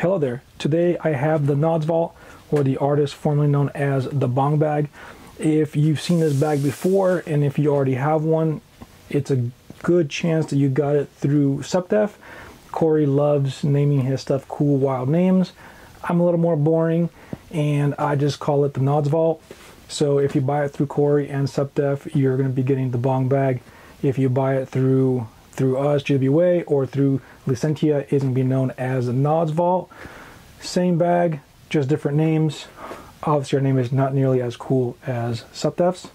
Hello there. Today I have the Nods Vault, or the artist formerly known as the Bong Bag. If you've seen this bag before, and if you already have one, it's a good chance that you got it through SupDef. Corey loves naming his stuff cool, wild names. I'm a little more boring, and I just call it the Nods Vault. So if you buy it through Corey and SupDef, you're going to be getting the Bong Bag. If you buy it through through us, GWA, or through Licentia, is going to be known as Nods Vault. Same bag, just different names. Obviously, our name is not nearly as cool as SupDef's.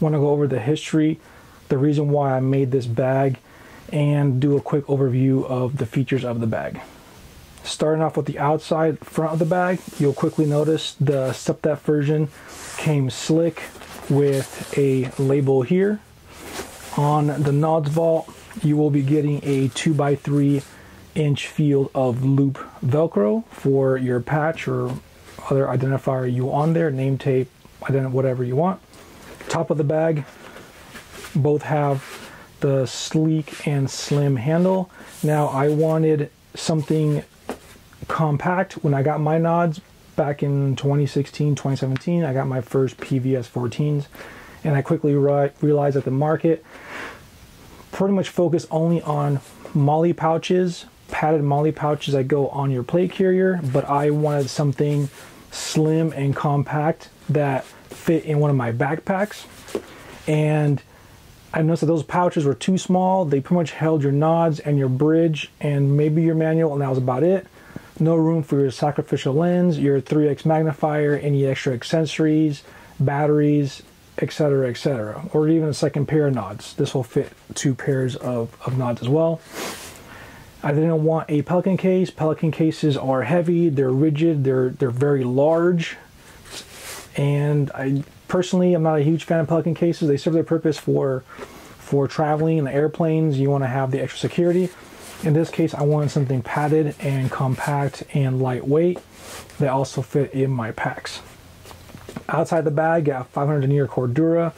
Want to go over the history, the reason why I made this bag, and do a quick overview of the features of the bag. Starting off with the outside front of the bag, you'll quickly notice the SupDef version came slick with a label here on the Nods Vault, you will be getting a 2x3 inch field of loop Velcro for your patch or other identifier you on there, name tape, whatever you want. Top of the bag, both have the sleek and slim handle. Now I wanted something compact when I got my nods back in 2016, 2017. I got my first PVS 14s and I quickly re- realized that the market pretty much focused only on MOLLE pouches, padded MOLLE pouches that go on your plate carrier, but I wanted something slim and compact that fit in one of my backpacks. And I noticed that those pouches were too small. They pretty much held your nods and your bridge and maybe your manual, and that was about it. No room for your sacrificial lens, your 3x magnifier, any extra accessories, batteries, etc., etc., or even a second pair of nods. This will fit two pairs of, of nods as well. I didn't want a Pelican case. Pelican cases are heavy, they're rigid, they're they're very large, and I personally I'm not a huge fan of Pelican cases. They serve their purpose for for traveling in the airplanes. You want to have the extra security. In this case, I wanted something padded and compact and lightweight that also fit in my packs. Outside the bag, you have 500 denier Cordura.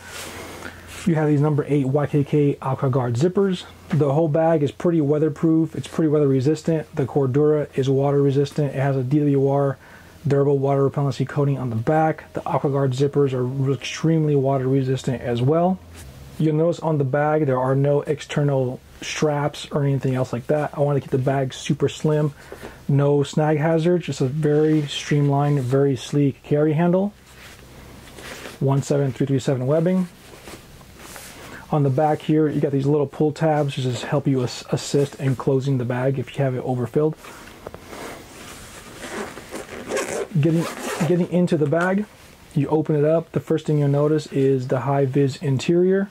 You have these number 8 YKK Aqua Guard zippers. The whole bag is pretty weatherproof. It's pretty weather resistant. The Cordura is water resistant. It has a DWR durable water repellency coating on the back. The Aqua Guard zippers are extremely water resistant as well. You'll notice on the bag there are no external straps or anything else like that. I want to keep the bag super slim, no snag hazards, just a very streamlined, very sleek carry handle. 17337 webbing. On the back here, you got these little pull tabs to just help you assist in closing the bag if you have it overfilled. Getting, getting into the bag, you open it up. The first thing you'll notice is the high vis interior.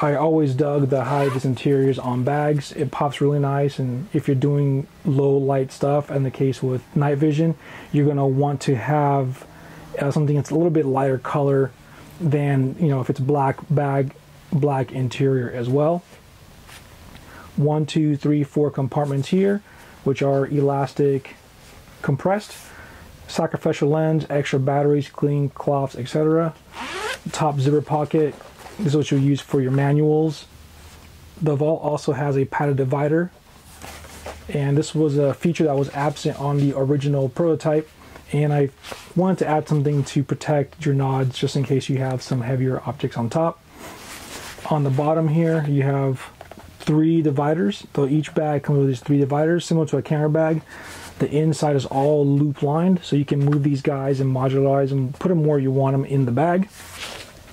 I always dug the high vis interiors on bags. It pops really nice, and if you're doing low light stuff, and the case with night vision, you're gonna want to have uh, something that's a little bit lighter color than you know if it's black bag black interior as well. One two three four compartments here which are elastic compressed sacrificial lens extra batteries clean cloths etc top zipper pocket this is what you'll use for your manuals. The vault also has a padded divider and this was a feature that was absent on the original prototype and I wanted to add something to protect your nods just in case you have some heavier objects on top. On the bottom here you have three dividers, so each bag comes with these three dividers similar to a camera bag. The inside is all loop lined so you can move these guys and modularize them, put them where you want them in the bag.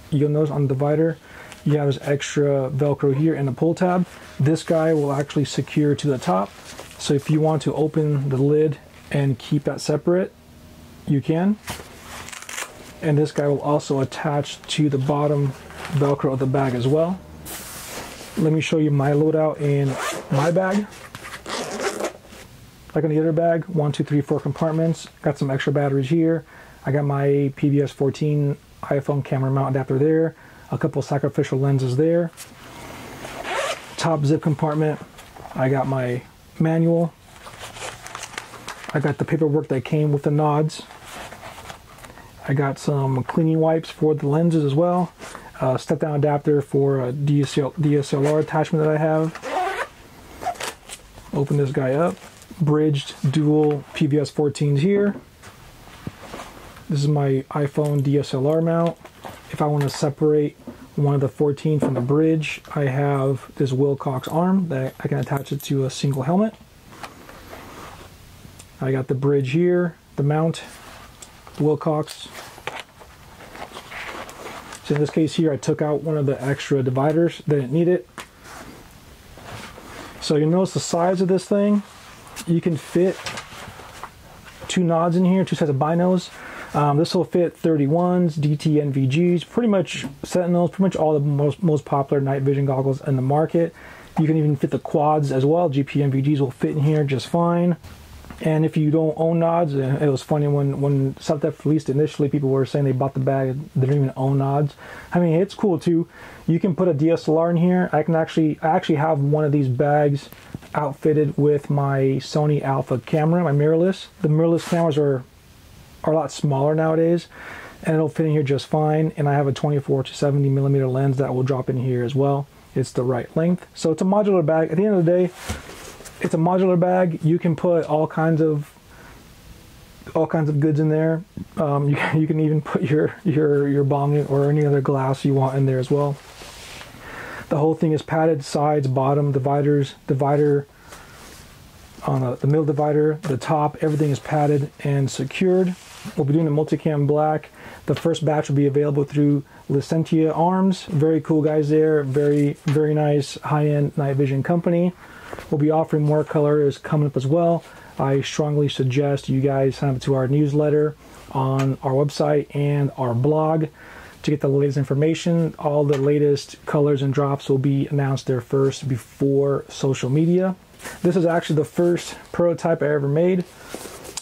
You'll notice on the divider you have this extra velcro here and a pull tab. This guy will actually secure to the top. So if you want to open the lid and keep that separate, you can. And this guy will also attach to the bottom Velcro of the bag as well. Let me show you my loadout in my bag. Like on the other bag, one, two, three, four compartments. Got some extra batteries here. I got my PVS 14 iPhone camera mount adapter there. A couple sacrificial lenses there. Top zip compartment. I got my manual. I got the paperwork that came with the nods. I got some cleaning wipes for the lenses as well. Uh, step down adapter for a DSL, DSLR attachment that I have. Open this guy up. bridged dual PVS 14s here. This is my iPhone DSLR mount. If I want to separate one of the 14 from the bridge, I have this Wilcox arm that I can attach it to a single helmet. I got the bridge here, the mount, Wilcox. So in this case here, I took out one of the extra dividers, didn't need it. So you notice the size of this thing. You can fit two nods in here, two sets of binos. Um, this will fit 31s, DT NVGs, pretty much Sentinels, pretty much all the most, most popular night vision goggles in the market. You can even fit the quads as well. GP NVGs will fit in here just fine. And if you don't own nods, it was funny when when SupDef released initially, people were saying they bought the bag, they didn't even own nods. I mean, it's cool too. You can put a DSLR in here. I can actually, I actually have one of these bags outfitted with my Sony Alpha camera, my mirrorless. The mirrorless cameras are are a lot smaller nowadays, and it'll fit in here just fine. And I have a 24 to 70 millimeter lens that will drop in here as well. It's the right length, so it's a modular bag. At the end of the day it's a modular bag. You can put all kinds of all kinds of goods in there. Um, you, can, you can even put your your your bong or any other glass you want in there as well. The whole thing is padded sides, bottom dividers, divider on the, the middle divider, the top, everything is padded and secured. We'll be doing the multicam black. The first batch will be available through Licentia Arms. Very cool guys there. Very, very nice high-end night vision company. We'll be offering more colors coming up as well. I strongly suggest you guys sign up to our newsletter on our website and our blog to get the latest information. All the latest colors and drops will be announced there first before social media. This is actually the first prototype I ever made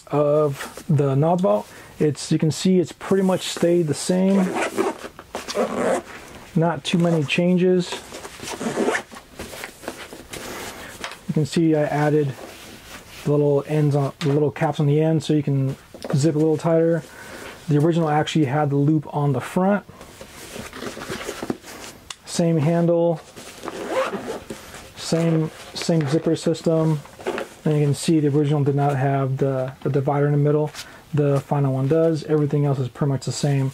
of the Nods Vault. It's you can see it's pretty much stayed the same. Not too many changes. You can see I added little ends on little caps on the end so you can zip a little tighter. The original actually had the loop on the front. Same handle, same same zipper system. And you can see the original did not have the, the divider in the middle. The final one does. Everything else is pretty much the same.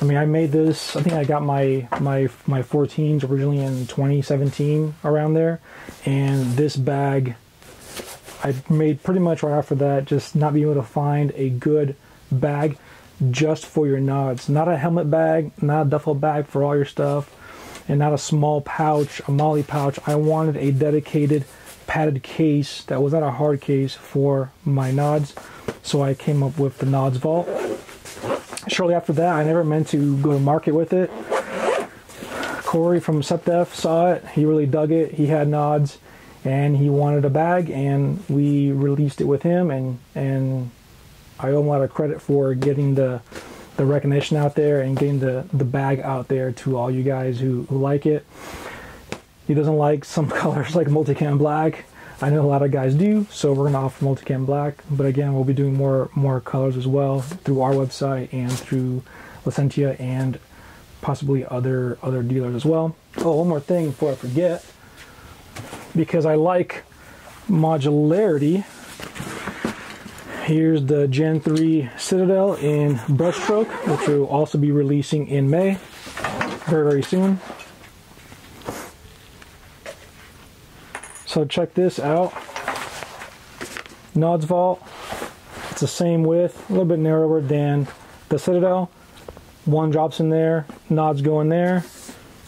I mean, I made this. I think I got my my my 14s originally in 2017 around there, and this bag I made pretty much right after that. Just not being able to find a good bag just for your nods. Not a helmet bag, not a duffel bag for all your stuff, and not a small pouch, a MOLLE pouch. I wanted a dedicated padded case that was not a hard case for my nods. So I came up with the Nods Vault shortly after that, I never meant to go to market with it. Corey from SupDef saw it. He really dug it. He had nods, and he wanted a bag, and we released it with him. And and I owe him a lot of credit for getting the the recognition out there and getting the the bag out there to all you guys who, who like it. He doesn't like some colors like multicam black. I know a lot of guys do, so we're gonna offer multicam black. But again, we'll be doing more more colors as well through our website and through Licentia and possibly other other dealers as well. Oh, one more thing before I forget, because I like modularity. Here's the Gen 3 Citadel in brushstroke, which will also be releasing in May, very very soon. So check this out. Nods Vault. It's the same width, a little bit narrower than the Citadel. One drops in there, nods go in there,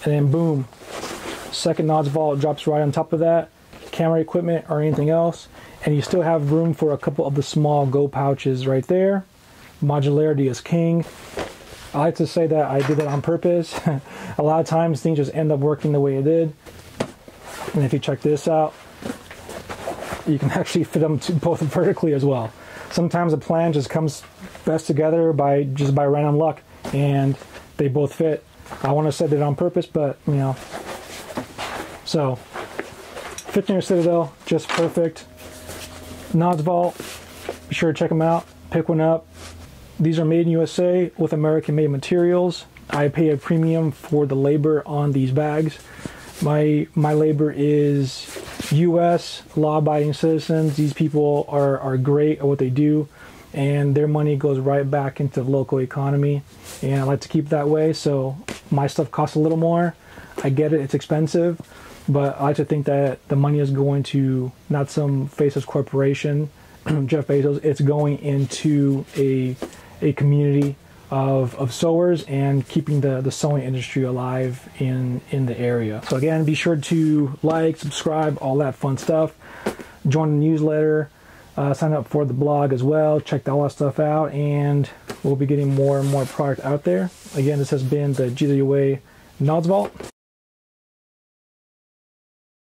and then boom. Second Nods Vault drops right on top of that. Camera equipment or anything else. And you still have room for a couple of the small Go pouches right there. Modularity is king. I like to say that I did that on purpose. a lot of times things just end up working the way it did. And if you check this out, you can actually fit them both vertically as well. Sometimes a plan just comes best together by just by random luck, and they both fit. I want to set it on purpose, but you know. So, 15 year Citadel, just perfect. Nods Vault, be sure to check them out. Pick one up. These are made in USA with American made materials. I pay a premium for the labor on these bags. My my labor is U.S. law-abiding citizens. These people are are great at what they do, and their money goes right back into the local economy. And I like to keep that way. So my stuff costs a little more. I get it; it's expensive, but I like to think that the money is going to not some faceless corporation, Jeff Bezos. It's going into a a community of, of sewers and keeping the, the sewing industry alive in, in the area. So again, be sure to like, subscribe, all that fun stuff. Join the newsletter, uh, sign up for the blog as well. Check all that stuff out and we'll be getting more and more product out there. Again, this has been the GWA Nods Vault.